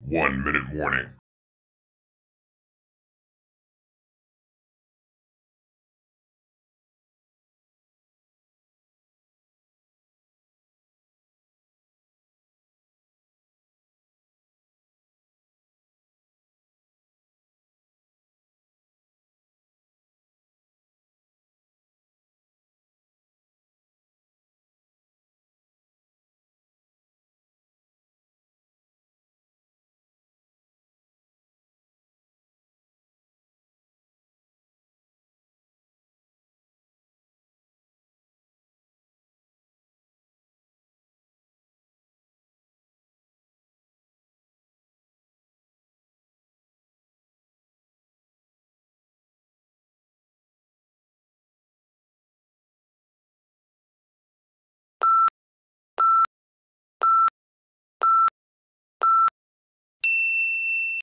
One minute warning.